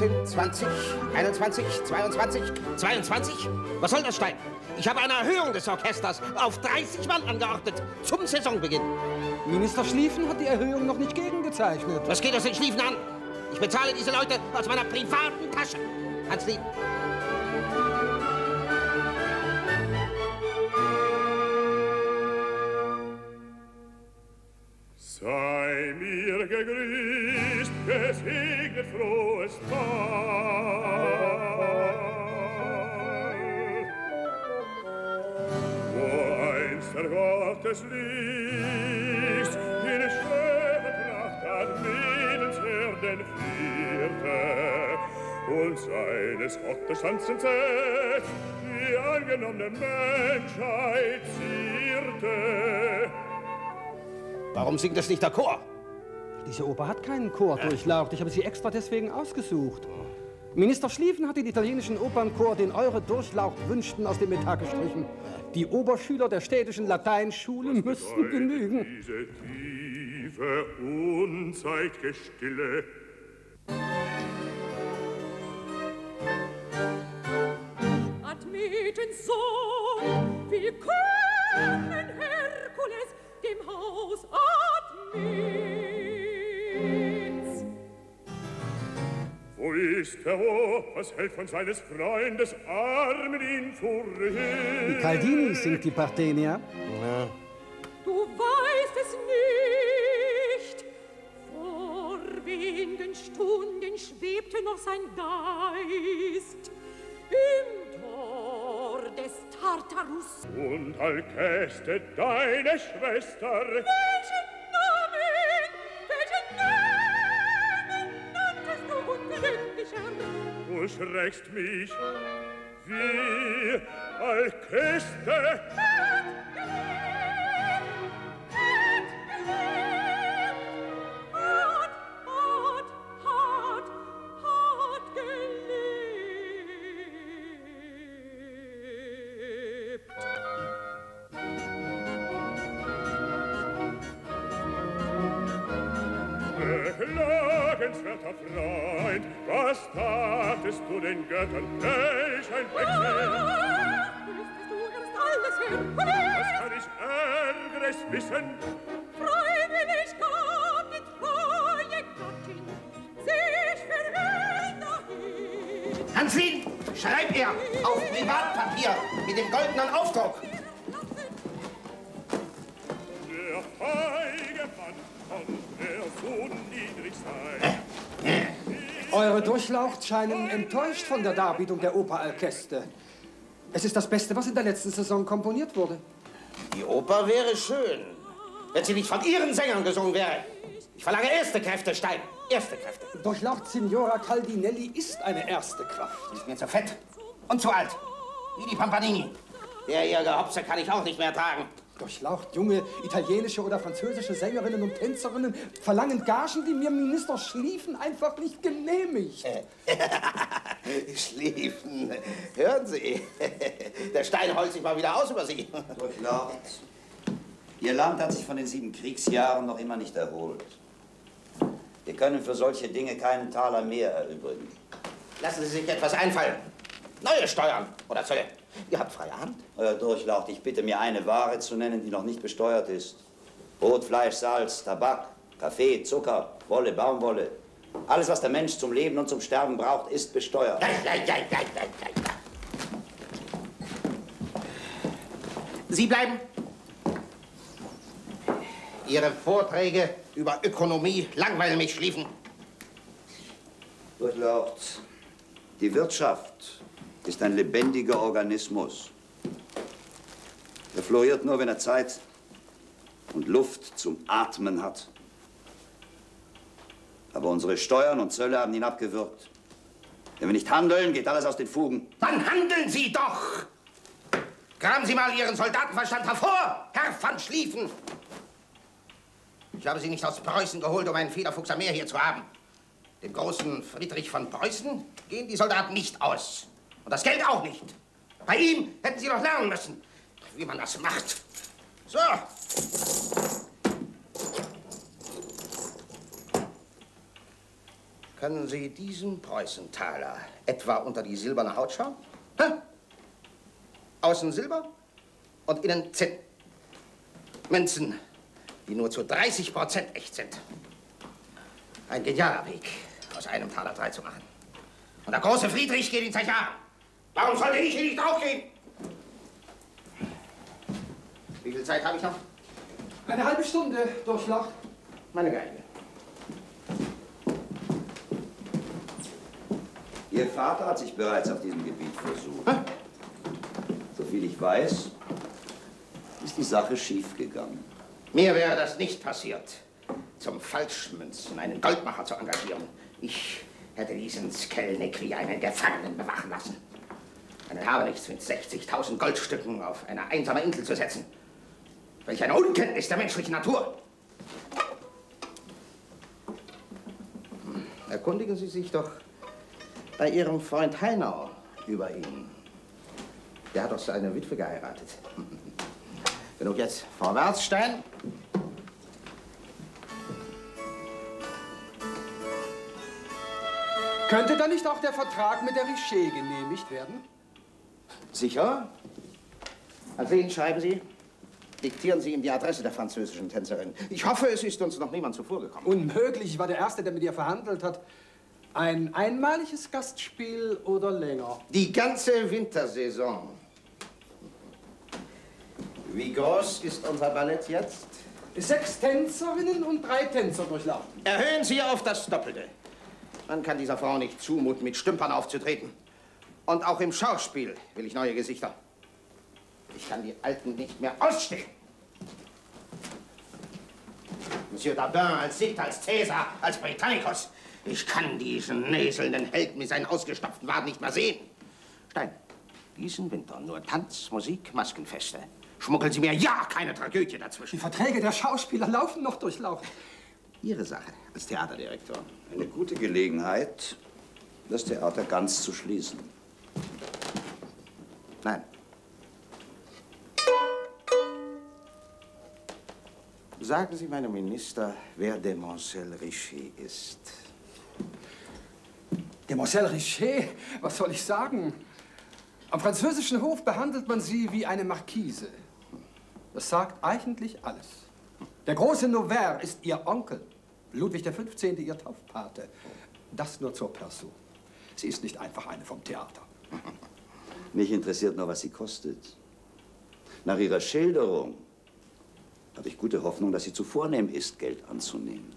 19, 20, 21, 22, 22. Was soll das, Stein? Ich habe eine Erhöhung des Orchesters auf 30 Mann angeordnet zum Saisonbeginn. Minister Schlieffen hat die Erhöhung noch nicht gegengezeichnet. Was geht das den Schlieffen an? Ich bezahle diese Leute aus meiner privaten Tasche. Hans Lieb. Des Lichts in schöne Tracht an Miedensherden führte und seines Gottesstanzen setzt die angenommene Menschheit zierte. Warum singt das nicht der Chor? Diese Oper hat keinen Chor durchlaucht. Ich habe sie extra deswegen ausgesucht. Minister Schlieffen hat den italienischen Opernchor, den eure Durchlaucht wünschten, aus dem Etat gestrichen. Die Oberschüler der städtischen Lateinschule müssten genügen. Diese tiefe, unzeitge Stille Admetens Sohn, willkommen, Herkules, dem Haus Admets. Caldini singt die Partenia. Du weißt es nicht. Vor wenigen Stunden schwebte noch sein Geist im Tor des Tartarus. Und Alceste, deine Schwester, Welchen erschreckst mich wie Alkeste. Halt! Er auf Privatpapier mit dem goldenen Aufdruck. Der feige Mann kann der so niedrig sein. Eure Durchlaucht scheinen enttäuscht von der Darbietung der Oper Alceste. Es ist das Beste, was in der letzten Saison komponiert wurde. Die Oper wäre schön, wenn sie nicht von Ihren Sängern gesungen wäre. Ich verlange erste Kräfte, Stein. Erste Kräfte. Durchlaucht Signora Caldinelli ist eine erste Kraft. Sie ist mir zu fett und zu alt. Wie die Pampanini. Der ihr Gehopse kann ich auch nicht mehr tragen. Durchlaucht junge italienische oder französische Sängerinnen und Tänzerinnen verlangen Gagen, die mir Minister Schlieffen einfach nicht genehmigt. Schliefen. Hören Sie. Der Stein heult sich mal wieder aus über Sie. Durchlaucht. Ihr Land hat sich von den sieben Kriegsjahren noch immer nicht erholt. Wir können für solche Dinge keinen Taler mehr erübrigen. Lassen Sie sich etwas einfallen. Neue Steuern oder Zölle. Ihr habt freie Hand. Euer Durchlaucht, ich bitte mir eine Ware zu nennen, die noch nicht besteuert ist. Brot, Fleisch, Salz, Tabak, Kaffee, Zucker, Wolle, Baumwolle. Alles, was der Mensch zum Leben und zum Sterben braucht, ist besteuert. Ja, ja, ja, ja, ja, ja, ja. Sie bleiben. Ihre Vorträge über Ökonomie langweilen mich schliefen. Durchlaucht, die Wirtschaft ist ein lebendiger Organismus. Er floriert nur, wenn er Zeit und Luft zum Atmen hat. Aber unsere Steuern und Zölle haben ihn abgewürgt. Wenn wir nicht handeln, geht alles aus den Fugen. Dann handeln Sie doch! Graben Sie mal Ihren Soldatenverstand hervor, Herr van Schlieffen! Ich habe Sie nicht aus Preußen geholt, um einen Federfuchs am Meer hier zu haben. Dem großen Friedrich von Preußen gehen die Soldaten nicht aus. Und das Geld auch nicht. Bei ihm hätten Sie doch lernen müssen, wie man das macht. So. Können Sie diesen Preußentaler etwa unter die silberne Haut schauen? Hä? Außen Silber und innen Zinn. Münzen, die nur zu 30 Prozent echt sind. Ein genialer Weg, aus einem Taler drei zu machen. Und der große Friedrich geht in Jahr. Warum sollte ich hier nicht draufgehen? Wie viel Zeit habe ich noch? Eine halbe Stunde, Durchlaucht. Meine Geige. Ihr Vater hat sich bereits auf diesem Gebiet versucht. Soviel ich weiß, ist die Sache schiefgegangen. Mir wäre das nicht passiert, zum Falschmünzen einen Goldmacher zu engagieren. Ich hätte diesen Skelnick wie einen Gefangenen bewachen lassen. Einen Habenichts mit 60.000 Goldstücken auf eine einsame Insel zu setzen. Welch eine Unkenntnis der menschlichen Natur! Hm, Erkundigen Sie sich doch bei Ihrem Freund Heinau über ihn. Der hat doch seine Witwe geheiratet. Genug jetzt. Vorwärts, Stein. Könnte dann nicht auch der Vertrag mit der Richer genehmigt werden? Sicher? An wen schreiben Sie? Diktieren Sie ihm die Adresse der französischen Tänzerin. Ich hoffe, es ist uns noch niemand zuvorgekommen. Unmöglich, ich war der Erste, der mit ihr verhandelt hat. Ein einmaliges Gastspiel oder länger? Die ganze Wintersaison. Wie groß ist unser Ballett jetzt? Sechs Tänzerinnen und drei Tänzer durchlaufen. Erhöhen Sie auf das Doppelte. Man kann dieser Frau nicht zumuten, mit Stümpern aufzutreten. Und auch im Schauspiel will ich neue Gesichter. Ich kann die Alten nicht mehr ausstehen. Monsieur Dardin als Sith, als Cäsar, als Britannicus. Ich kann diesen näselnden Helden mit seinen ausgestopften Waden nicht mehr sehen. Stein, diesen Winter nur Tanz, Musik, Maskenfeste. Schmuggeln Sie mir ja keine Tragödie dazwischen. Die Verträge der Schauspieler laufen noch durchlaufen. Ihre Sache als Theaterdirektor. Eine gute Gelegenheit, das Theater ganz zu schließen. Nein. Sagen Sie meinem Minister, wer Demoiselle Richer ist. Demoiselle Richer, was soll ich sagen? Am französischen Hof behandelt man sie wie eine Marquise. Das sagt eigentlich alles. Der große Nouvert ist ihr Onkel, Ludwig XV. ihr Taufpate. Das nur zur Person. Sie ist nicht einfach eine vom Theater. Mich interessiert nur, was sie kostet. Nach ihrer Schilderung habe ich gute Hoffnung, dass sie zu vornehm ist, Geld anzunehmen.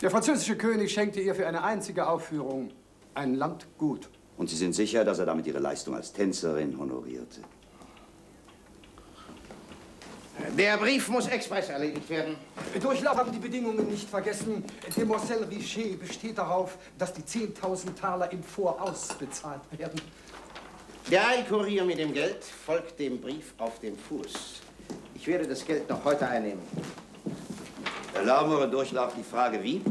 Der französische König schenkte ihr für eine einzige Aufführung ein Landgut. Und Sie sind sicher, dass er damit Ihre Leistung als Tänzerin honorierte? Der Brief muss express erledigt werden. Durchlauf haben die Bedingungen nicht vergessen. Demoiselle Richer besteht darauf, dass die 10.000 Taler im Voraus bezahlt werden. Der Eilkurier mit dem Geld folgt dem Brief auf dem Fuß. Ich werde das Geld noch heute einnehmen. Erlauben Eure Durchlauf die Frage, wie?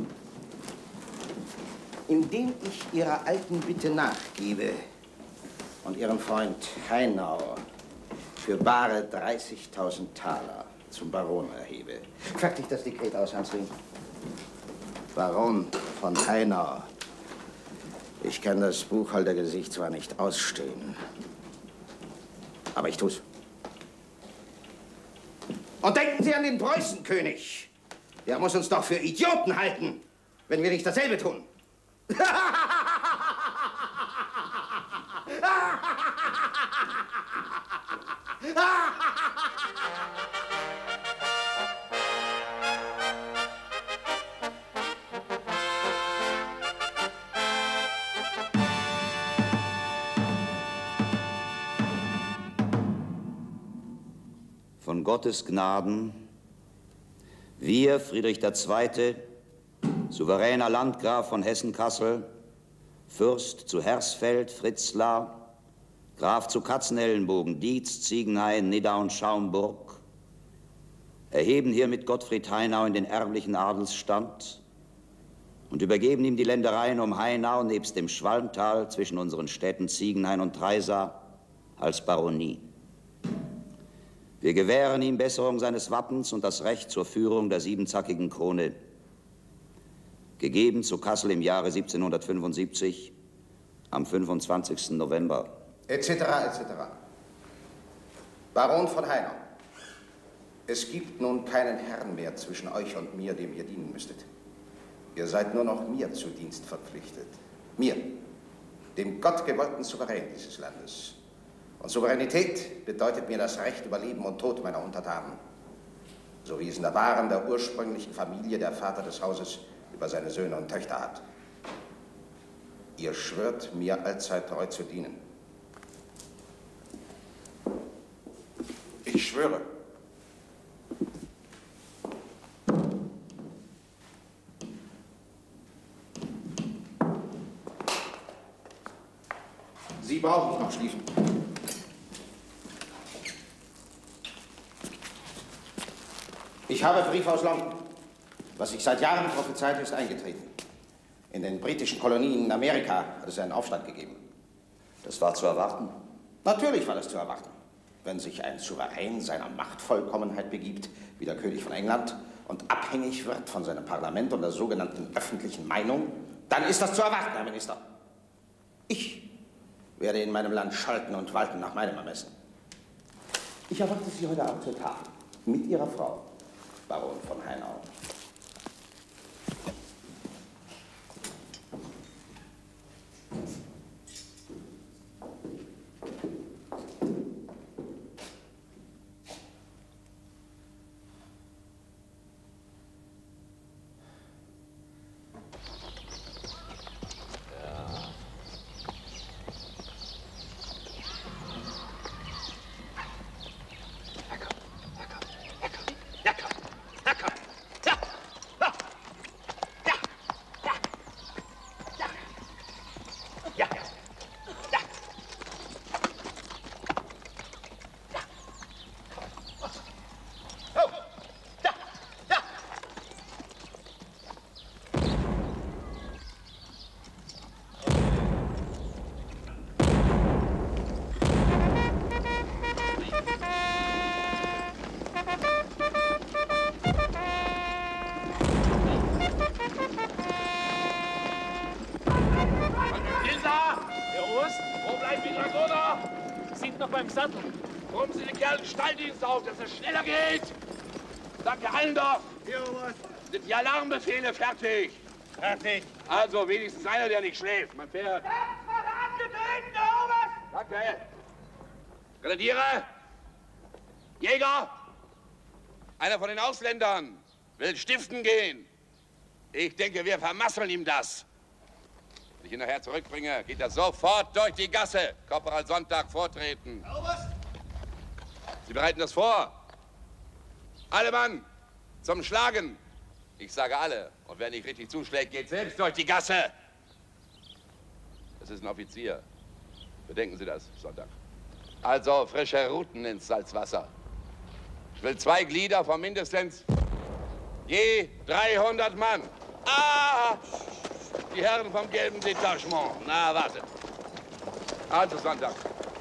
Indem ich Ihrer alten Bitte nachgebe und Ihren Freund Heinau für bare 30.000 Taler zum Baron erhebe. Fertig das Dekret aus, Hans Ring. Baron von Heinau. Ich kann das Buchhaltergesicht zwar nicht ausstehen, aber ich tu's. Und denken Sie an den Preußenkönig. Der muss uns doch für Idioten halten, wenn wir nicht dasselbe tun. Gottes Gnaden, wir, Friedrich II., souveräner Landgraf von Hessen-Kassel, Fürst zu Hersfeld, Fritzlar, Graf zu Katzenellenbogen, Dietz, Ziegenhain, Nidda und Schaumburg, erheben hiermit Gottfried Heinau in den erblichen Adelsstand und übergeben ihm die Ländereien um Hainau nebst dem Schwalmtal zwischen unseren Städten Ziegenhain und Treisa als Baronie. Wir gewähren ihm Besserung seines Wappens und das Recht zur Führung der siebenzackigen Krone. Gegeben zu Kassel im Jahre 1775 am 25. November. Etc. etc. Baron von Heiner, es gibt nun keinen Herrn mehr zwischen euch und mir, dem ihr dienen müsstet. Ihr seid nur noch mir zu Dienst verpflichtet. Mir, dem gottgewollten Souverän dieses Landes. Und Souveränität bedeutet mir das Recht über Leben und Tod meiner Untertanen. So wie es in der wahren, der ursprünglichen Familie der Vater des Hauses über seine Söhne und Töchter hat. Ihr schwört, mir allzeit treu zu dienen. Ich schwöre. Sie brauchen noch schließen. Ich habe Brief aus London. Was ich seit Jahren prophezeit, ist eingetreten. In den britischen Kolonien in Amerika hat es einen Aufstand gegeben. Das war zu erwarten? Natürlich war das zu erwarten. Wenn sich ein Souverän seiner Machtvollkommenheit begibt, wie der König von England, und abhängig wird von seinem Parlament und der sogenannten öffentlichen Meinung, dann ist das zu erwarten, Herr Minister. Ich werde in meinem Land schalten und walten nach meinem Ermessen. Ich erwarte Sie heute Abend zur Tafel mit Ihrer Frau, Baron von Heinau. Danke allen doch. Hier, Oberst. Sind die Alarmbefehle fertig? Fertig. Also wenigstens einer, der nicht schläft. Man fährt. Abgetreten, der Oberst! Danke. Grenadiere! Jäger! Einer von den Ausländern will stiften gehen. Ich denke, wir vermasseln ihm das. Wenn ich ihn nachher zurückbringe, geht er sofort durch die Gasse. Korporal Sonntag vortreten. Sie bereiten das vor. Alle Mann zum Schlagen. Ich sage alle. Und wer nicht richtig zuschlägt, geht selbst durch die Gasse. Das ist ein Offizier. Bedenken Sie das, Sonntag. Also frische Ruten ins Salzwasser. Ich will zwei Glieder von mindestens je 300 Mann. Ah! Die Herren vom gelben Detachement. Na, wartet. Also, Sonntag.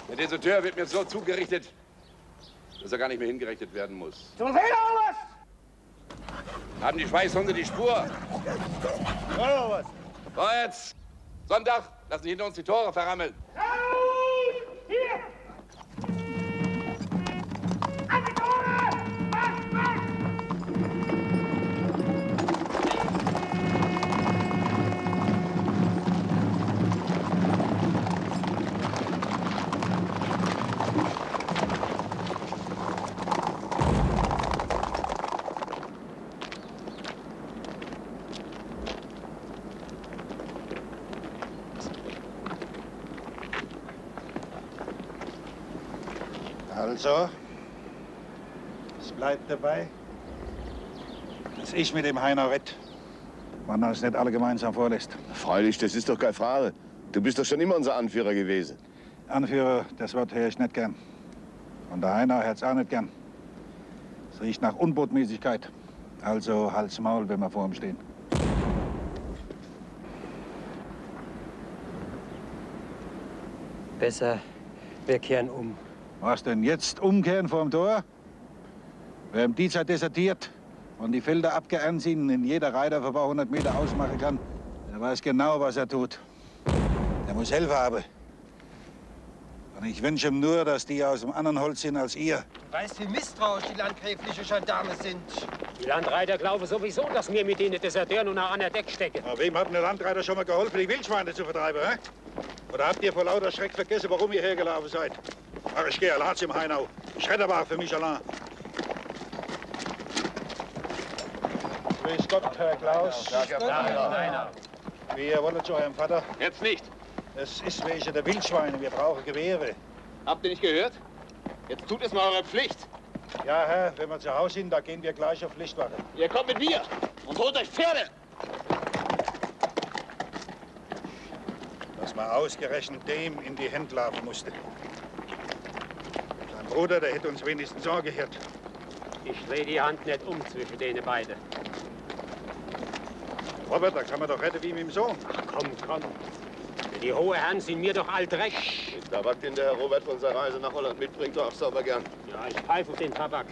Der Deserteur wird mir so zugerichtet, dass er gar nicht mehr hingerichtet werden muss. Zum Fehler, Oberst! Haben die Schweißhunde die Spur? Ja, jetzt. Sonntag, lassen Sie hinter uns die Tore verrammeln. Raus! Also, es bleibt dabei, dass ich mit dem Heiner rett, wenn er es nicht alle gemeinsam vorlässt. Freilich, das ist doch keine Frage. Du bist doch schon immer unser Anführer gewesen. Anführer, das Wort höre ich nicht gern. Und der Heiner hört's auch nicht gern. Es riecht nach Unbotmäßigkeit. Also Hals Maul, wenn wir vor ihm stehen. Besser, wir kehren um. Was denn jetzt umkehren vorm Tor? Wer im die Zeit desertiert und die Felder abgeerntet sind, in jeder Reiter für ein paar hundert Meter ausmachen kann, der weiß genau, was er tut. Der muss Helfer haben. Und ich wünsche ihm nur, dass die aus dem anderen Holz sind als ihr. Du weißt, wie misstrauisch die landgräfliche Gendarme sind. Die Landreiter glauben sowieso, dass wir mit ihnen Deserteuren und an der Deck stecken. Aber wem hat denn der Landreiter schon mal geholfen, die Wildschweine zu vertreiben, hä? Oder habt ihr vor lauter Schreck vergessen, warum ihr hergelaufen seid? Ach, ich gehe, lad's im Heinau. Ich rette aber auch für mich allein. Grüß Gott, Herr Klaus. Wir wollen zu eurem Vater. Jetzt nicht. Es ist wegen der Wildschweine. Wir brauchen Gewehre. Habt ihr nicht gehört? Jetzt tut es mal eure Pflicht. Ja, Herr, wenn wir zu Hause sind, da gehen wir gleich auf Pflichtwache. Ihr kommt mit mir und holt euch Pferde. Dass man ausgerechnet dem in die Hände laufen musste. Bruder, der hätte uns wenigstens angehört. Ich drehe die Hand nicht um zwischen denen beiden. Robert, da kann man doch retten wie mit dem Sohn. Komm, komm. Die hohe Herren sind mir doch altrecht. Den Tabak, den der Herr Robert von seiner Reise nach Holland mitbringt, darfst du aber gern. Ja, ich pfeife auf den Tabak.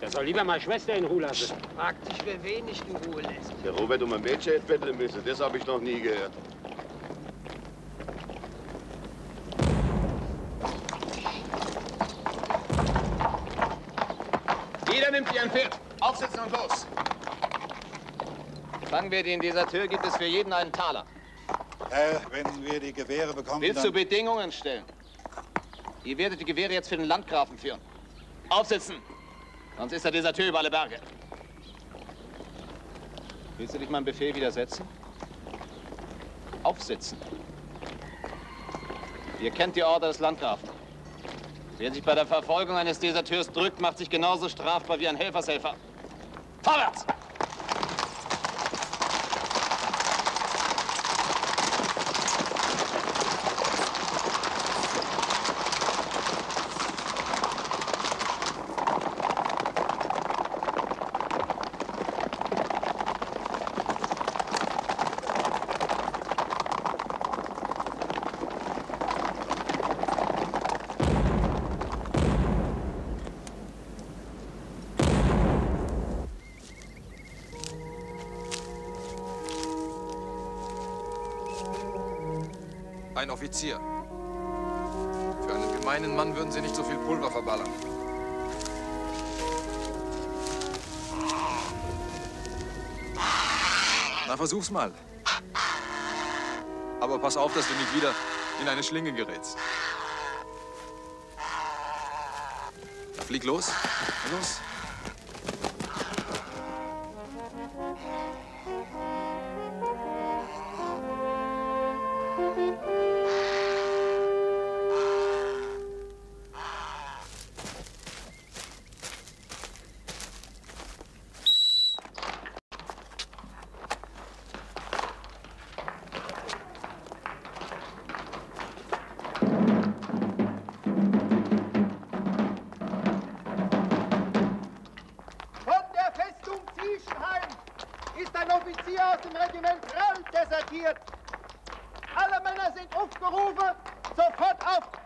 Der soll lieber mal Schwester in Ruhe lassen. Fragt sich, wer wen nicht in Ruhe lässt. Der Robert um ein Mädchen hätte betteln müssen. Das habe ich noch nie gehört. Jeder nimmt sich ein Pferd. Aufsetzen und los. Wir den Deserteur, gibt es für jeden einen Taler. Herr, wenn wir die Gewehre bekommen, Willst du Bedingungen stellen? Ihr werdet die Gewehre jetzt für den Landgrafen führen. Aufsitzen! Sonst ist der Deserteur über alle Berge. Willst du dich meinem Befehl widersetzen? Aufsitzen. Ihr kennt die Order des Landgrafen. Wer sich bei der Verfolgung eines Deserteurs drückt, macht sich genauso strafbar wie ein Helfershelfer. Vorwärts! Offizier. Für einen gemeinen Mann würden Sie nicht so viel Pulver verballern. Na, versuch's mal. Aber pass auf, dass du nicht wieder in eine Schlinge gerätst. Na, flieg los. Los.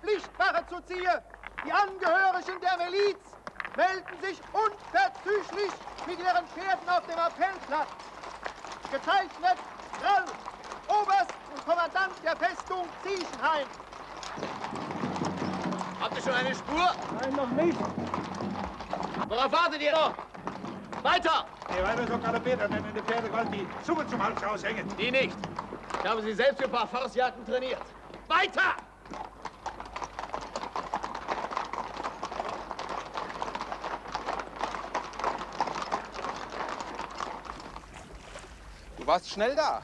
Pflichtwache zu ziehen. Die Angehörigen der Miliz melden sich unverzüglich mit ihren Pferden auf dem Appellplatz. Gezeichnet Rall, Oberst und Kommandant der Festung Zieschenheim. Habt ihr schon eine Spur? Nein, noch nicht. Worauf wartet ihr noch? Weiter! Nee, weil wir so galoppiert haben, wenn die Pferde gerade die Zunge zum Hals raushängen. Die nicht. Ich habe sie selbst für ein paar Forstjagden trainiert. Weiter! Du warst schnell da.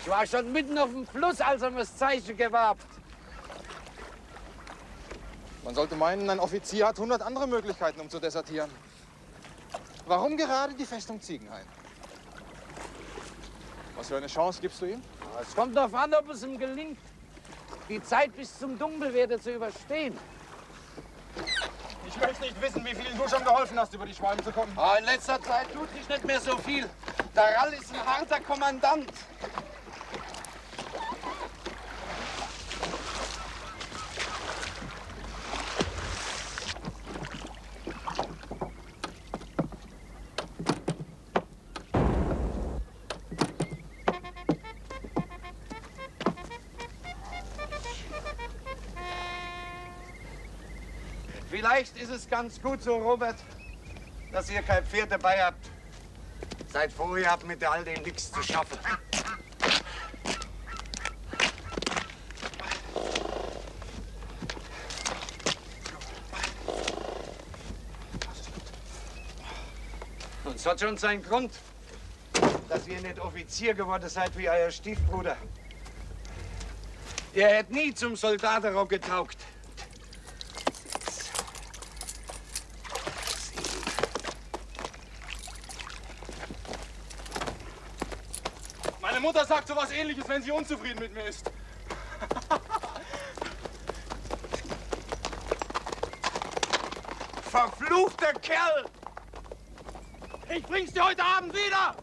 Ich war schon mitten auf dem Fluss, als er mir das Zeichen gewabt. Man sollte meinen, ein Offizier hat hundert andere Möglichkeiten, um zu desertieren. Warum gerade die Festung Ziegenhain? Was für eine Chance gibst du ihm? Es kommt darauf an, ob es ihm gelingt, die Zeit bis zum Dunkelwerde zu überstehen. Ich möchte nicht wissen, wie vielen du schon geholfen hast, über die Schwalben zu kommen. Ah, in letzter Zeit tut sich nicht mehr so viel. Darall ist ein harter Kommandant. Vielleicht ist es ganz gut so, Robert, dass ihr kein Pferd dabei habt. Seid froh, ihr habt mit all dem nichts zu schaffen. Und es hat schon seinen Grund, dass ihr nicht Offizier geworden seid wie euer Stiefbruder. Ihr hättet nie zum Soldatenrock getaugt. Meine Mutter sagt so was ähnliches, wenn sie unzufrieden mit mir ist. Verfluchter Kerl! Ich bring's dir heute Abend wieder!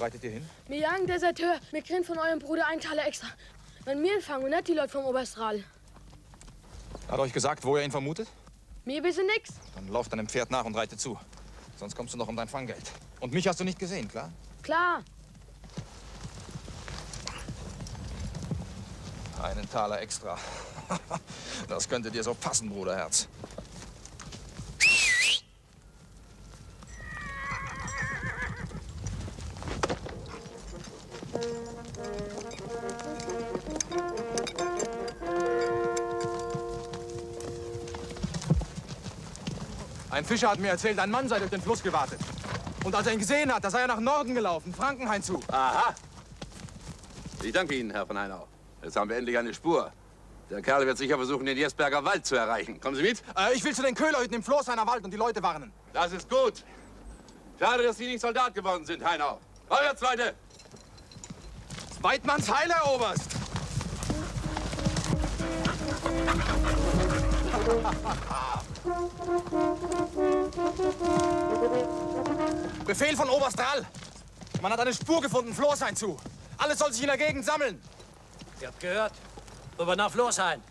Reitet ihr hin? Wir jagen Deserteur. Wir kriegen von eurem Bruder einen Taler extra. Wenn wir ihn fangen und nicht die Leute vom Oberstral. Hat euch gesagt, wo ihr ihn vermutet? Wir wissen nix. Dann lauf deinem Pferd nach und reite zu. Sonst kommst du noch um dein Fanggeld. Und mich hast du nicht gesehen, klar? Klar. Einen Taler extra. Das könnte dir so passen, Bruderherz. Fischer hat mir erzählt, ein Mann sei durch den Fluss gewartet. Und als er ihn gesehen hat, da sei er nach Norden gelaufen, Frankenhain zu. Aha. Ich danke Ihnen, Herr von Heinau. Jetzt haben wir endlich eine Spur. Der Kerl wird sicher versuchen, den Jesberger Wald zu erreichen. Kommen Sie mit? Äh, ich will zu den Köhlerhütten im Floßheiner Wald und die Leute warnen. Das ist gut. Schade, dass Sie nicht Soldat geworden sind, Heinau. Vorwärts, Leute! Weidmanns Heil, Herr Oberst! Befehl von Oberst Rall. Man hat eine Spur gefunden, Floßheim zu. Alles soll sich in der Gegend sammeln. Ihr habt gehört. Rüber nach Floßheim.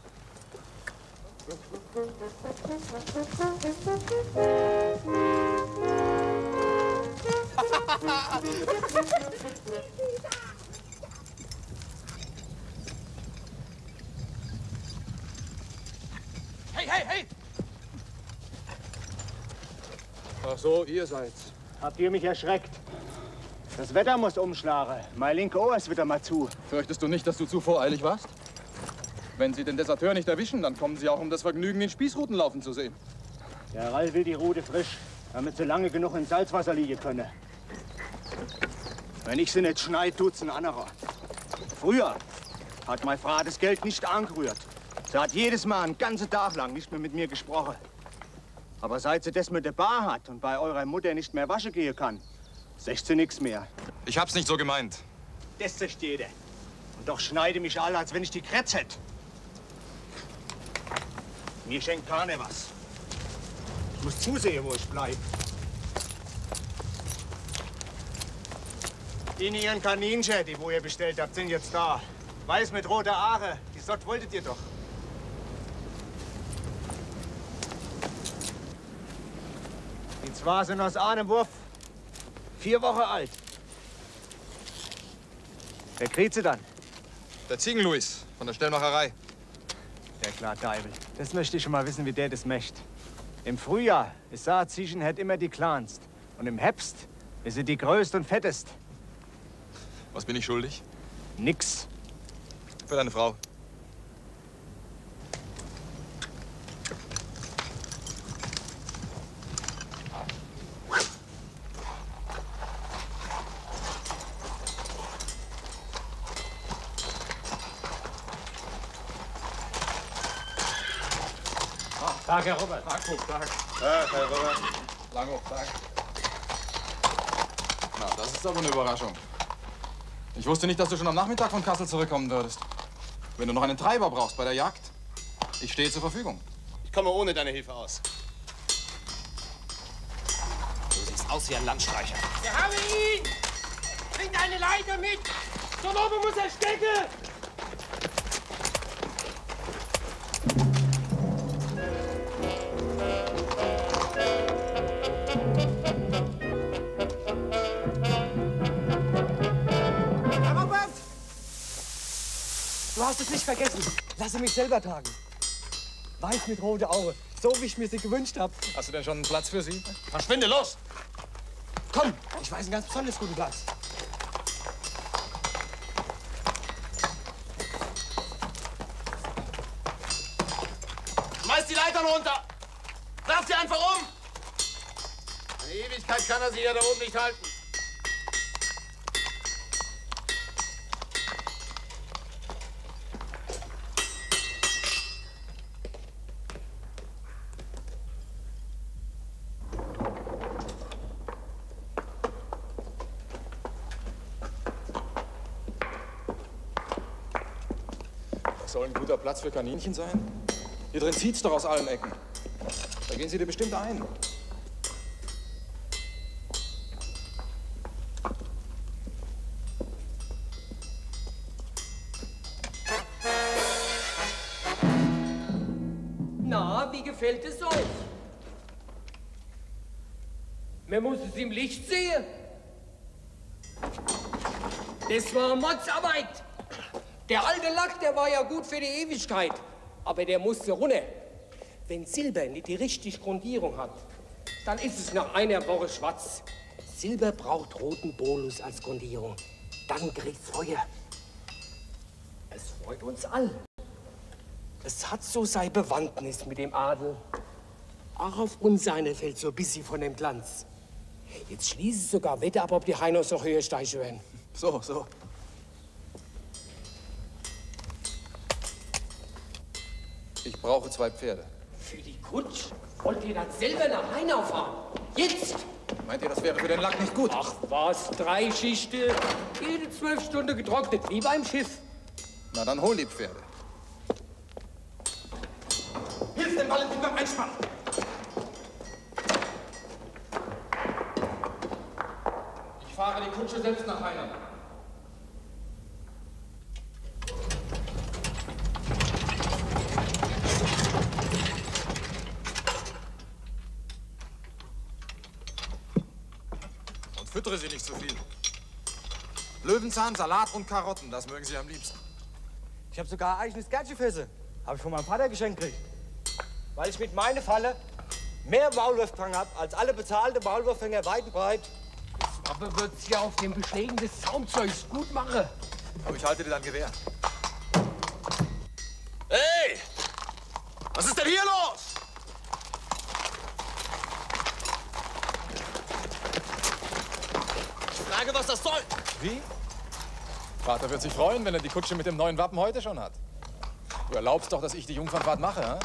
Hey, hey, hey! Ach so, ihr seid's. Habt ihr mich erschreckt? Das Wetter muss umschlagen. Mein linke Ohr ist wieder mal zu. Fürchtest du nicht, dass du zu voreilig warst? Wenn Sie den Deserteur nicht erwischen, dann kommen Sie auch um das Vergnügen, den Spießruten laufen zu sehen. Der Rall will die Rute frisch, damit sie lange genug in Salzwasser liegen können. Wenn ich sie nicht schneid, tut's ein anderer. Früher hat meine Frau das Geld nicht angerührt. Sie hat jedes Mal einen ganzen Tag lang nicht mehr mit mir gesprochen. Aber seit sie das mit der Bar hat und bei eurer Mutter nicht mehr waschen gehen kann, sagt sie nichts mehr. Ich hab's nicht so gemeint. Das sagt jeder. Und doch schneide mich alle, als wenn ich die Kretz hätte. Mir schenkt keiner was. Ich muss zusehen, wo ich bleib. Die in Ihren Kaninchen, die wo ihr bestellt habt, sind jetzt da. Weiß mit roter Aare. Die Sort wolltet ihr doch. Zwei sind aus einem Wurf. Vier Wochen alt. Wer kriegt sie dann? Der Ziegenluis von der Stellmacherei. Der klar Deibel. Das möchte ich schon mal wissen, wie der das möchte. Im Frühjahr ist Saar Ziegenheit immer die kleinst. Und im Herbst ist sie die größte und fettest. Was bin ich schuldig? Nix. Für deine Frau. Tag, Herr Robert. Tag, Hoch, Tag. Tag, Herr Robert. Langhoch, Tag. Na, das ist aber eine Überraschung. Ich wusste nicht, dass du schon am Nachmittag von Kassel zurückkommen würdest. Wenn du noch einen Treiber brauchst bei der Jagd, ich stehe zur Verfügung. Ich komme ohne deine Hilfe aus. Du siehst aus wie ein Landstreicher. Wir haben ihn! Bringt eine Leiter mit! Zur Not muss er stecken! Hast es nicht vergessen. Lasse mich selber tragen. Weiß mit rote Augen. So wie ich mir sie gewünscht habe. Hast du denn schon einen Platz für sie? Verschwinde, los! Komm, ich weiß einen ganz besonders guten Platz. Schmeiß die Leitern runter! Werf sie einfach um! Eine Ewigkeit kann er sie ja da oben nicht halten. Guter Platz für Kaninchen sein? Hier drin zieht's doch aus allen Ecken. Da gehen sie dir bestimmt ein. Na, wie gefällt es euch? Man muss es im Licht sehen. Das war Motzarbeit. Der alte Lack, der war ja gut für die Ewigkeit. Aber der musste runter. Wenn Silber nicht die richtige Grundierung hat, dann ist es nach einer Woche schwarz. Silber braucht roten Bolus als Grundierung. Dann kriegt's Feuer. Es freut uns all. Es hat so seine Bewandtnis mit dem Adel. Auch auf uns seine fällt so ein bisschen von dem Glanz. Jetzt schließe sogar Wette ab, ob die Heinos noch höher steigen werden. So, so. Ich brauche zwei Pferde. Für die Kutsch wollt ihr dann selber nach Heinau fahren? Jetzt! Meint ihr, das wäre für den Lack nicht gut? Ach was, drei Schichten, jede zwölf Stunden getrocknet, wie beim Schiff. Na, dann hol die Pferde. Hilf dem Valentin beim Einspannen! Ich fahre die Kutsche selbst nach Heinau. Und füttere sie nicht zu viel. Löwenzahn, Salat und Karotten, das mögen sie am liebsten. Ich habe sogar ein eigenes sie. Habe ich von meinem Vater geschenkt gekriegt. Weil ich mit meiner Falle mehr Maulwurf gefangen habe, als alle bezahlten Maulwurffänger weit und breit. Aber wird's ja auf dem Beschlägen des Zaumzeugs gut machen. Aber ich halte dir dein Gewehr. Hey! Was ist denn hier los? Ich frage, was das soll. Wie? Vater wird sich freuen, wenn er die Kutsche mit dem neuen Wappen heute schon hat. Du erlaubst doch, dass ich die Jungfernfahrt mache, hä?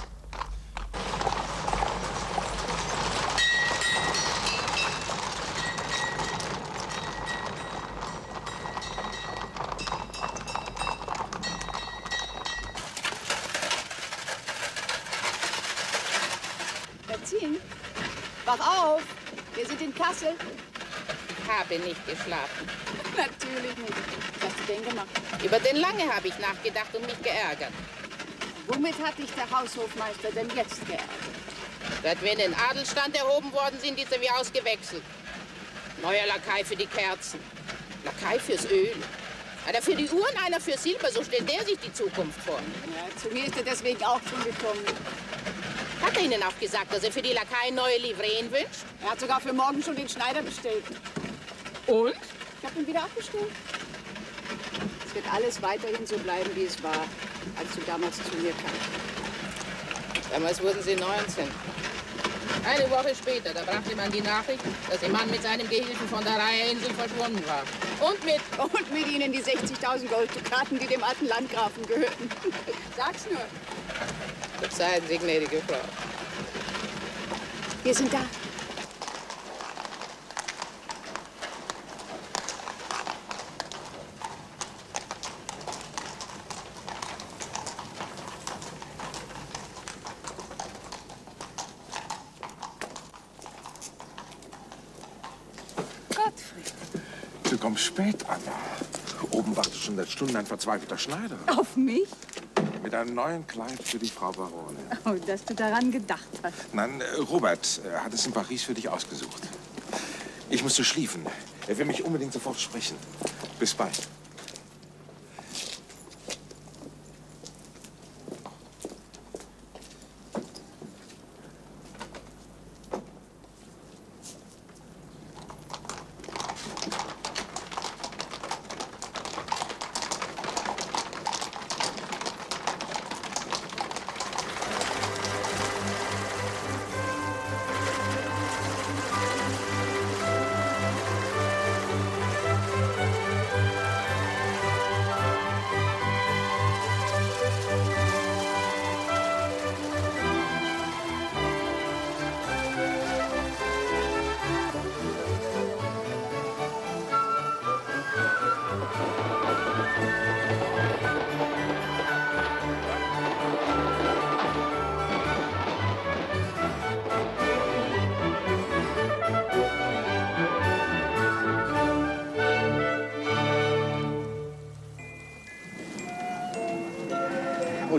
Erziehen? Wach auf! Wir sind in Kassel. Ich habe nicht geschlafen. Natürlich nicht. Denn gemacht? Über den Lange habe ich nachgedacht und mich geärgert. Womit hat dich der Haushofmeister denn jetzt geärgert? Seit wir in den Adelstand erhoben worden sind, ist er wie ausgewechselt. Neuer Lakai für die Kerzen, Lakai fürs Öl. Einer für die Uhren, einer für Silber, so stellt der sich die Zukunft vor. Ja, zu mir ist er deswegen auch schon gekommen. Hat er Ihnen auch gesagt, dass er für die Lakaien neue Livreen wünscht? Er hat sogar für morgen schon den Schneider bestellt. Und? Ich habe ihn wieder abbestellt. Es wird alles weiterhin so bleiben, wie es war, als du damals zu mir kamst. Damals wurden Sie 19. Eine Woche später, da brachte man die Nachricht, dass Ihr Mann mit seinem Gehilfen von der Reiheinsel verschwunden war. Und mit... Und mit ihnen die 60.000 Golddukaten, die dem alten Landgrafen gehörten. Sag's nur. Verzeihen Sie, gnädige Frau. Wir sind da. Gottfried. Du kommst spät, Anna. Oben wartet schon seit Stunden ein verzweifelter Schneider. Auf mich? Mit einem neuen Kleid für die Frau Baronin. Oh, dass du daran gedacht hast. Nein, äh, Robert hat es in Paris für dich ausgesucht. Ich musste schliefen. Er will mich unbedingt sofort sprechen. Bis bald.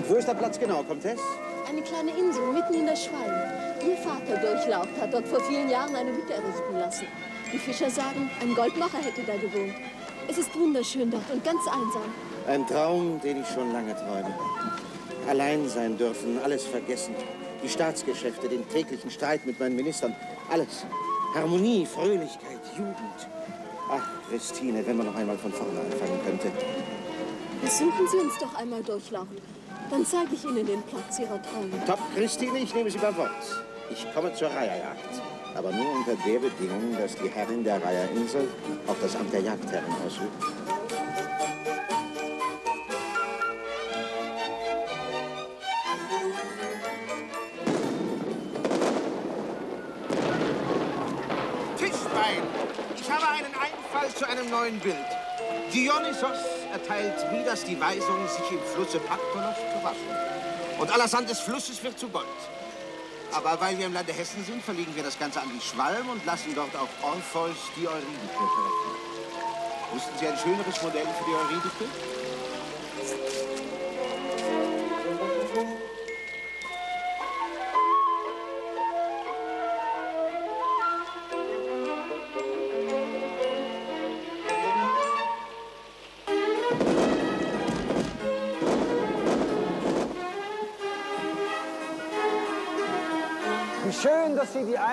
Und wo ist der Platz genau, Comtesse? Eine kleine Insel mitten in der Schwalm. Ihr Vater Durchlaucht hat dort vor vielen Jahren eine Hütte errichten lassen. Die Fischer sagen, ein Goldmacher hätte da gewohnt. Es ist wunderschön dort und ganz einsam. Ein Traum, den ich schon lange träume. Allein sein dürfen, alles vergessen. Die Staatsgeschäfte, den täglichen Streit mit meinen Ministern. Alles. Harmonie, Fröhlichkeit, Jugend. Ach, Christine, wenn man noch einmal von vorne anfangen könnte. Besuchen Sie uns doch einmal Durchlaucht. Dann zeige ich Ihnen den Platz Ihrer Träume. Top, Christine, ich nehme Sie beim Wort. Ich komme zur Reiherjagd. Aber nur unter der Bedingung, dass die Herrin der Reiherinsel auch das Amt der Jagdherrin ausübt. Tischbein, ich habe einen Einfall zu einem neuen Bild. Dionysos erteilt Midas die Weisung, sich im Flusse Paktolos zu waschen. Und aller Sand des Flusses wird zu Gold. Aber weil wir im Lande Hessen sind, verlegen wir das Ganze an die Schwalm und lassen dort auf Orpheus die Eurydike treffen. Wussten Sie ein schöneres Modell für die Eurydike?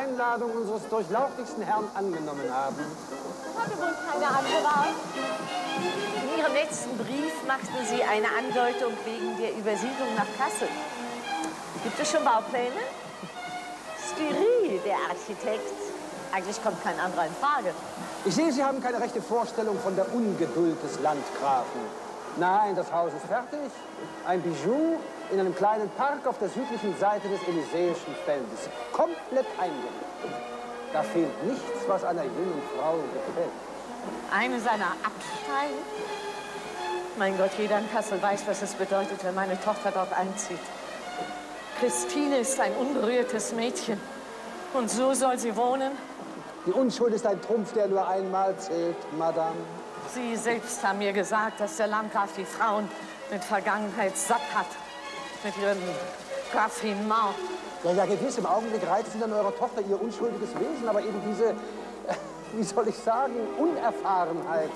Einladung unseres durchlauchtigsten Herrn angenommen haben. Hatte wohl keine andere Wahl. In Ihrem letzten Brief machten Sie eine Andeutung wegen der Übersiedlung nach Kassel. Gibt es schon Baupläne? Steril, der Architekt. Eigentlich kommt kein anderer in Frage. Ich sehe, Sie haben keine rechte Vorstellung von der Ungeduld des Landgrafen. Nein, das Haus ist fertig. Ein Bijou in einem kleinen Park auf der südlichen Seite des Elysäischen Feldes. Komplett eingerichtet. Da fehlt nichts, was einer jungen Frau gefällt. Eine seiner Absteigen? Mein Gott, jeder in Kassel weiß, was es bedeutet, wenn meine Tochter dort einzieht. Christine ist ein unberührtes Mädchen. Und so soll sie wohnen? Die Unschuld ist ein Trumpf, der nur einmal zählt, Madame. Sie selbst haben mir gesagt, dass der Landgraf die Frauen mit Vergangenheit satt hat. Mit ihrem Raffinement. Ja, ja, gewiss, im Augenblick reizt Ihnen an eurer Tochter ihr unschuldiges Wesen, aber eben diese, äh, wie soll ich sagen, Unerfahrenheit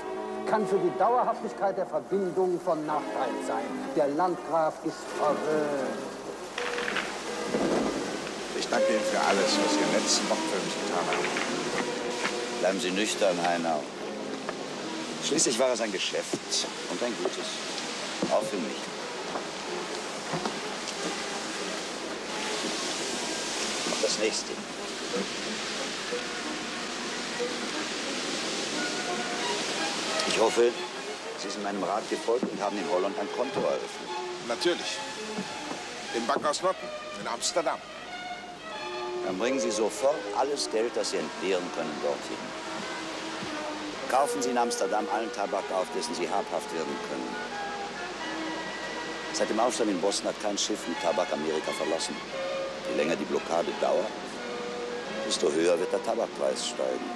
kann für die Dauerhaftigkeit der Verbindung von Nachteil sein. Der Landgraf ist verwöhnt. Ich danke Ihnen für alles, was Sie in den letzten Wochen für mich getan haben. Bleiben Sie nüchtern, Heinau. Schließlich war es ein Geschäft und ein gutes. Auch für mich. Noch das nächste. Ich hoffe, Sie sind meinem Rat gefolgt und haben in Holland ein Konto eröffnet. Natürlich. Im Bankhaus Notten in Amsterdam. Dann bringen Sie sofort alles Geld, das Sie entbehren können, dorthin. Kaufen Sie in Amsterdam allen Tabak auf, dessen Sie habhaft werden können. Seit dem Aufstand in Boston hat kein Schiff mit Tabak Amerika verlassen. Je länger die Blockade dauert, desto höher wird der Tabakpreis steigen.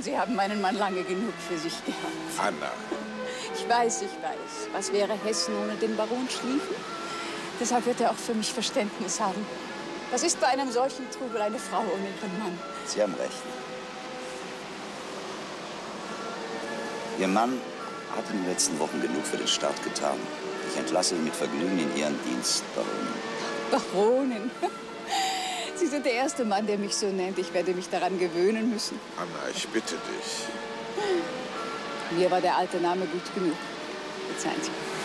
Baron, Sie haben meinen Mann lange genug für sich gehabt. Anna. Ich weiß, ich weiß. Was wäre Hessen ohne den Baron Schlieffen? Deshalb wird er auch für mich Verständnis haben. Was ist bei einem solchen Trubel eine Frau ohne ihren Mann? Sie haben recht. Ihr Mann hat in den letzten Wochen genug für den Staat getan. Ich entlasse ihn mit Vergnügen in Ihren Dienst, Baron. Baronin. Sie sind der erste Mann, der mich so nennt. Ich werde mich daran gewöhnen müssen. Anna, ich bitte dich. Mir war der alte Name gut genug. Verzeihen Sie.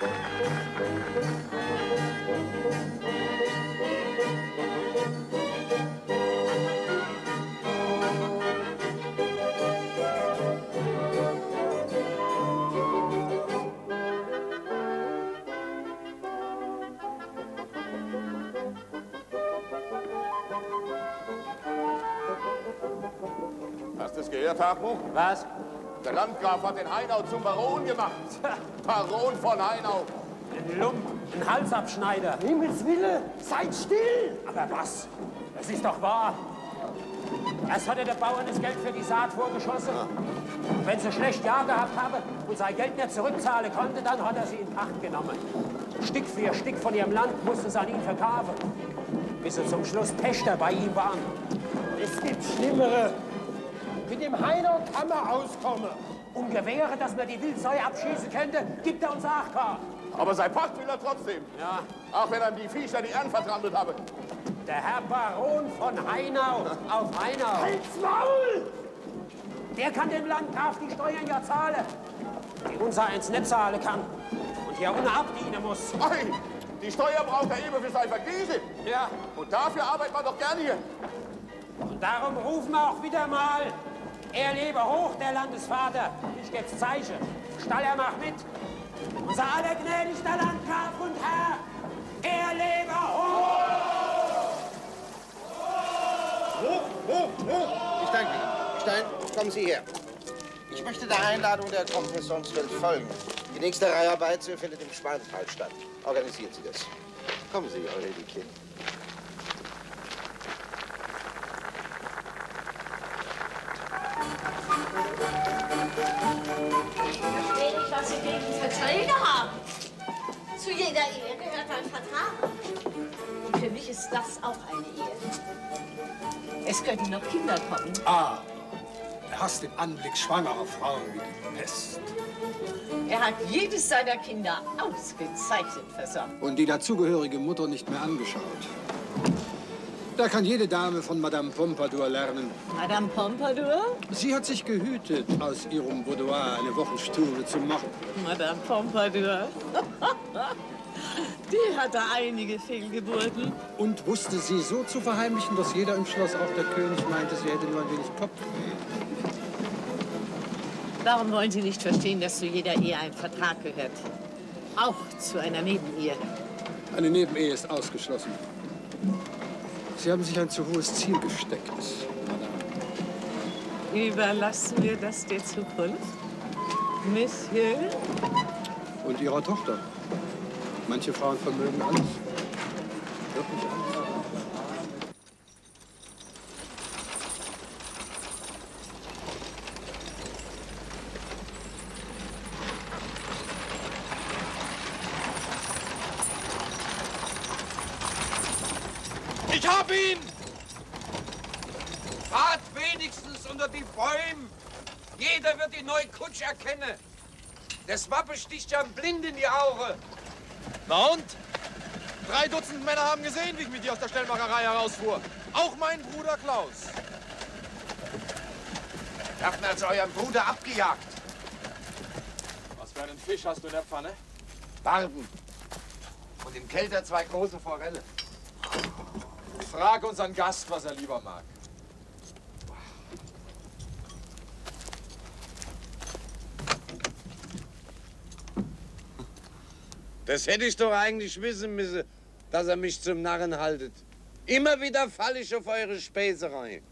Hast du es gehört, Hartmut? Was? Der Landgraf hat den Heinau zum Baron gemacht. Baron von Heinau. Ein Lump, ein Halsabschneider. Himmels Wille, seid still! Aber was? Das ist doch wahr. Erst hat er der Bauern das Geld für die Saat vorgeschossen. Und wenn sie schlecht Jahr gehabt habe und sein Geld nicht zurückzahlen konnte, dann hat er sie in Pacht genommen. Stück für Stück von ihrem Land musste sie an ihn verkaufen. Bis sie zum Schluss Pächter bei ihm waren. Es gibt Schlimmere. Mit dem Heiner kann man auskommen. Um Gewehre, dass man die Wildsäue abschießen könnte, gibt er uns Achbar. Aber sein Pacht will er trotzdem. Ja. Auch wenn er die Viecher die Ehren vertrampelt habe. Der Herr Baron von Heinau auf Heinau. Halt's Maul! Der kann dem Landgraf die Steuern ja zahlen, die unser eins nicht zahlen kann und hier ohne abdienen muss. Ei, die Steuer braucht er eben für sein Vergießen. Ja. Und dafür arbeitet man doch gerne hier. Und darum rufen wir auch wieder mal, er lebe hoch, der Landesvater. Ich geb's Zeichen. Staller macht mit. Unser allergnädigster Landgraf und Herr, er lebe hoch! Hoch, hoch, hoch! Ich danke Ihnen. Stein, kommen Sie her. Ich möchte der Einladung der Kompressionswelt folgen. Die nächste Reihe Beize findet im Schwanental statt. Organisieren Sie das. Kommen Sie, Aureliechen. Verstehe jeder Ehe gehört ein Vertrag. Und für mich ist das auch eine Ehe. Es könnten noch Kinder kommen. Ah, er hasst den Anblick schwangerer Frauen wie die Pest. Er hat jedes seiner Kinder ausgezeichnet versorgt. Und die dazugehörige Mutter nicht mehr angeschaut. Da kann jede Dame von Madame Pompadour lernen. Madame Pompadour? Sie hat sich gehütet, aus ihrem Boudoir eine Wochenstube zu machen. Madame Pompadour. Die hatte einige Fehlgeburten. Und wusste sie so zu verheimlichen, dass jeder im Schloss, auch der König, meinte, sie hätte nur ein wenig Kopfweh. Warum wollen Sie nicht verstehen, dass zu jeder Ehe ein Vertrag gehört? Auch zu einer Nebenehe. Eine Nebenehe ist ausgeschlossen. Sie haben sich ein zu hohes Ziel gesteckt, Madame. Überlassen wir das der Zukunft? Monsieur? Und Ihrer Tochter. Manche Frauen vermögen alles. Wirklich alles. Hab ihn! Fahrt wenigstens unter die Bäume. Jeder wird die neue Kutsch erkennen. Das Wappe sticht ja blind in die Augen. Na und? Drei Dutzend Männer haben gesehen, wie ich mit dir aus der Stellmacherei herausfuhr. Auch mein Bruder Klaus. Wir hatten also euren Bruder abgejagt. Was für einen Fisch hast du in der Pfanne? Barben. Und im Kelter zwei große Forelle. Frag unseren Gast, was er lieber mag. Das hätte ich doch eigentlich wissen müssen, dass er mich zum Narren haltet. Immer wieder falle ich auf eure Späßerei.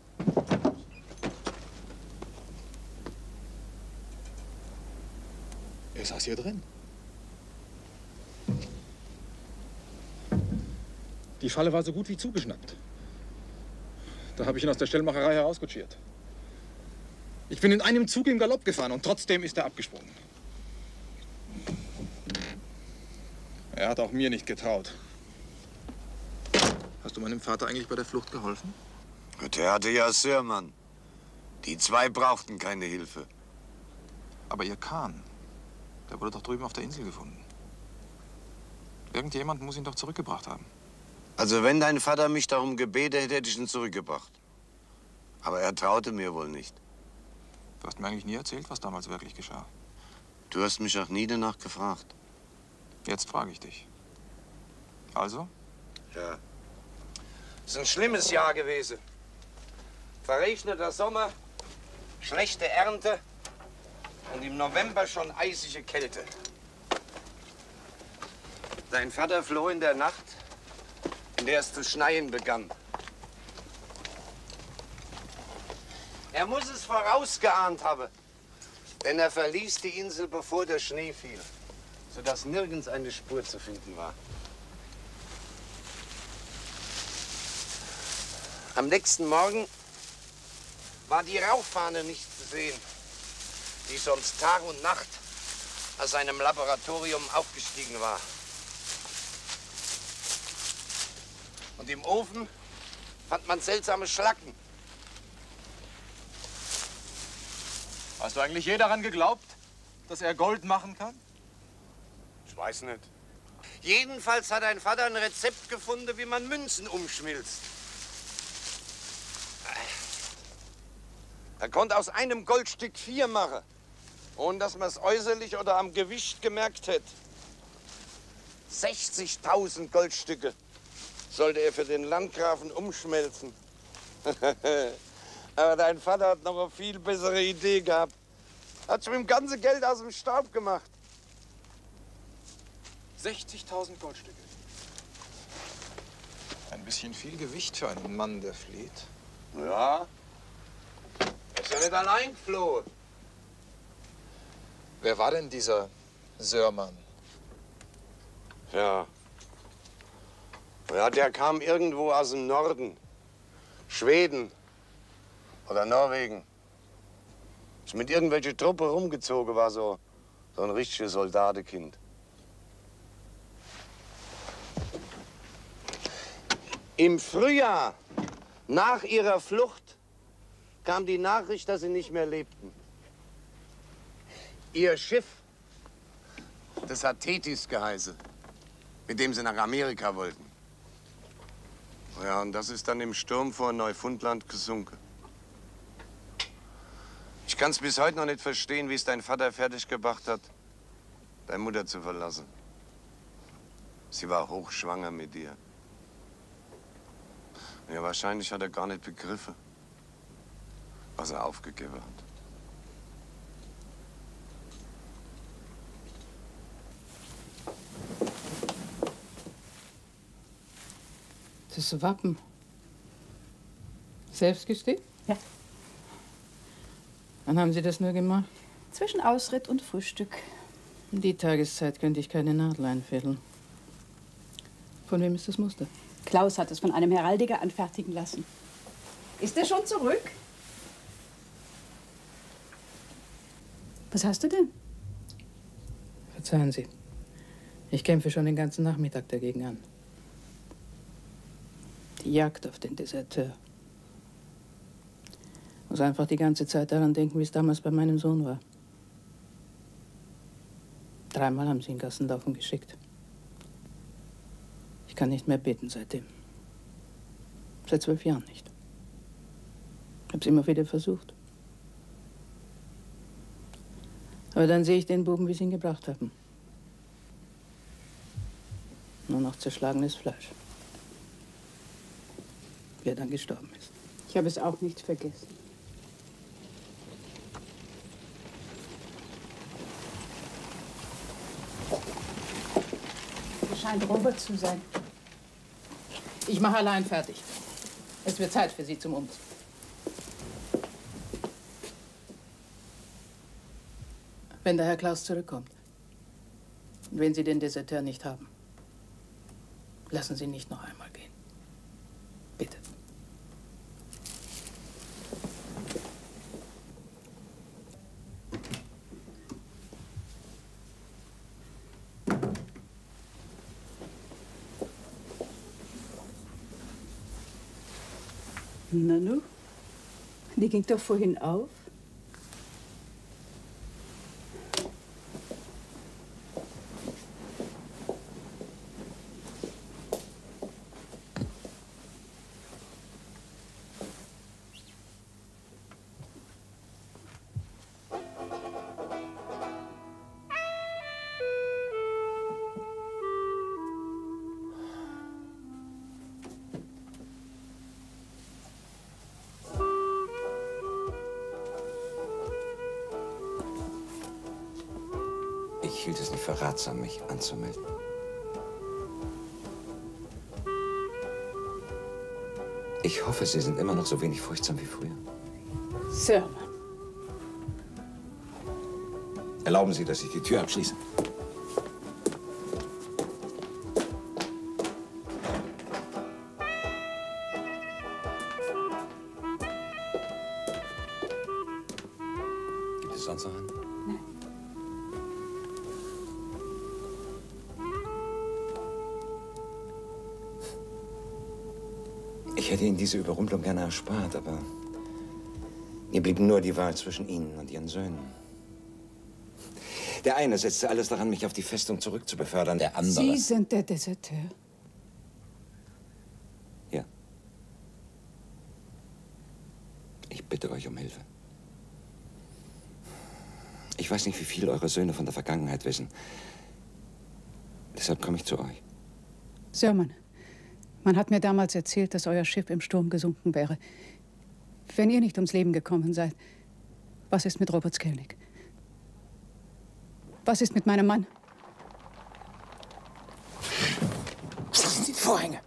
Er saß hier drin. Die Falle war so gut wie zugeschnappt. Da habe ich ihn aus der Stellmacherei herauskutschiert. Ich bin in einem Zug im Galopp gefahren und trotzdem ist er abgesprungen. Er hat auch mir nicht getraut. Hast du meinem Vater eigentlich bei der Flucht geholfen? Der hatte ja Sirmann. Die zwei brauchten keine Hilfe. Aber ihr Kahn, der wurde doch drüben auf der Insel gefunden. Irgendjemand muss ihn doch zurückgebracht haben. Also wenn dein Vater mich darum gebeten hätte, hätte ich ihn zurückgebracht. Aber er traute mir wohl nicht. Du hast mir eigentlich nie erzählt, was damals wirklich geschah. Du hast mich auch nie danach gefragt. Jetzt frage ich dich. Also? Ja. Es ist ein schlimmes Jahr gewesen. Verregneter Sommer, schlechte Ernte und im November schon eisige Kälte. Dein Vater floh in der Nacht, in der es zu schneien begann. Er muss es vorausgeahnt haben, denn er verließ die Insel, bevor der Schnee fiel, sodass nirgends eine Spur zu finden war. Am nächsten Morgen war die Rauchfahne nicht zu sehen, die sonst Tag und Nacht aus seinem Laboratorium aufgestiegen war. Und im Ofen fand man seltsame Schlacken. Hast du eigentlich je daran geglaubt, dass er Gold machen kann? Ich weiß nicht. Jedenfalls hat ein Vater ein Rezept gefunden, wie man Münzen umschmilzt. Er konnte aus einem Goldstück vier machen, ohne dass man es äußerlich oder am Gewicht gemerkt hätte. 60.000 Goldstücke sollte er für den Landgrafen umschmelzen. Aber dein Vater hat noch eine viel bessere Idee gehabt. Hat schon mit dem ganzen Geld aus dem Staub gemacht. 60.000 Goldstücke. Ein bisschen viel Gewicht für einen Mann, der flieht. Ja. Ist ja nicht allein geflohen. Wer war denn dieser Sörmann? Ja. Ja, der kam irgendwo aus dem Norden. Schweden oder Norwegen. Ist mit irgendwelcher Truppe rumgezogen, war so, so ein richtiges Soldatekind. Im Frühjahr, nach ihrer Flucht, kam die Nachricht, dass sie nicht mehr lebten. Ihr Schiff, das hat Thetis geheißen, mit dem sie nach Amerika wollten. Ja, und das ist dann im Sturm vor Neufundland gesunken. Ich kann es bis heute noch nicht verstehen, wie es dein Vater fertiggebracht hat, deine Mutter zu verlassen. Sie war hochschwanger mit dir. Ja, wahrscheinlich hat er gar nicht begriffen, was er aufgegeben hat. Das Wappen. Selbst gestickt? Ja. Wann haben Sie das nur gemacht? Zwischen Ausritt und Frühstück. Um die Tageszeit könnte ich keine Nadel einfädeln. Von wem ist das Muster? Klaus hat es von einem Heraldiker anfertigen lassen. Ist er schon zurück? Was hast du denn? Verzeihen Sie. Ich kämpfe schon den ganzen Nachmittag dagegen an. Jagd auf den Deserteur. Muss einfach die ganze Zeit daran denken, wie es damals bei meinem Sohn war. Dreimal haben sie ihn Gassenlaufen geschickt. Ich kann nicht mehr beten seitdem. Seit zwölf Jahren nicht. Hab's immer wieder versucht. Aber dann sehe ich den Buben, wie sie ihn gebracht haben. Nur noch zerschlagenes Fleisch. Wie er dann gestorben ist. Ich habe es auch nicht vergessen. Es scheint Robert zu sein. Ich mache allein fertig. Es wird Zeit für Sie zum Umziehen. Wenn der Herr Klaus zurückkommt und wenn Sie den Deserteur nicht haben, lassen Sie nicht noch einmal gehen. Bitte. Nanu, die ging doch vorhin auf. Ich hielt es nicht für ratsam, mich anzumelden. Ich hoffe, Sie sind immer noch so wenig furchtsam wie früher. Sir, Erlauben Sie, dass ich die Tür abschließe. Diese Überrumpelung gerne erspart, aber mir blieb nur die Wahl zwischen Ihnen und Ihren Söhnen. Der eine setzte alles daran, mich auf die Festung zurückzubefördern. Der andere. Sie sind der Deserteur. Ja. Ich bitte euch um Hilfe. ich weiß nicht, wie viel eure Söhne von der Vergangenheit wissen. Deshalb komme ich zu euch. Sirman, man hat mir damals erzählt, dass euer Schiff im Sturm gesunken wäre. Wenn ihr nicht ums Leben gekommen seid, was ist mit Robert Skelnick? Was ist mit meinem Mann? Schließen Sie die Vorhänge.